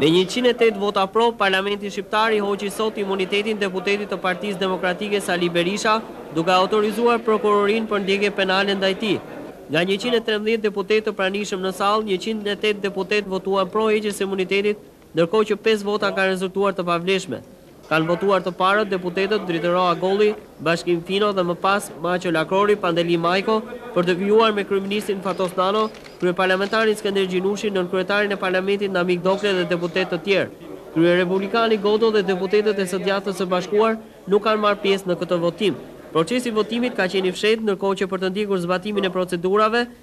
Me njëqind e tetë vota pro, parlamenti shqiptar i hoqi sot imunitetin deputetit të Partisë Demokratike Sali Berisha, duke autorizuar prokurorinë për ndjekje penale ndaj tij. Nga njëqind e trembëdhjetë deputetë të pranishëm në sallë, njëqind e tetë deputetë votuan pro heqjes së imunitetit Ndërkohë që pesë vota kanë rezultuar të pavlefshme, kanë votuar të parët deputetët Dritëro Agolli, Bashkim Fino dhe më pas Maqo Lakrori, Pandeli Majko, për të vijuar me kryeministrin Fatos Nano, kryeparlamentarin Skënder Gjinushin, nënkryetarin e Parlamentit Namik Dokle dhe deputetë të tjerë. Kryerepublikani Godo dhe deputetët e së djathtës së bashkuar nuk kanë marrë pjesë në këtë votim. Procesi i votimit ka qenë i fshehtë, ndërkohë që për të ndjekur zbatimin e procedurave,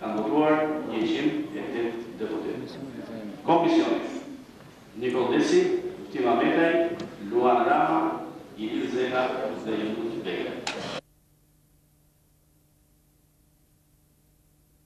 kanë votuar njëqind e tetë deputetë. Komisioni, Nikollë Lesi, Tim Ahmetaj, Luan Rama, Ilir Zela dhe Judit Bega.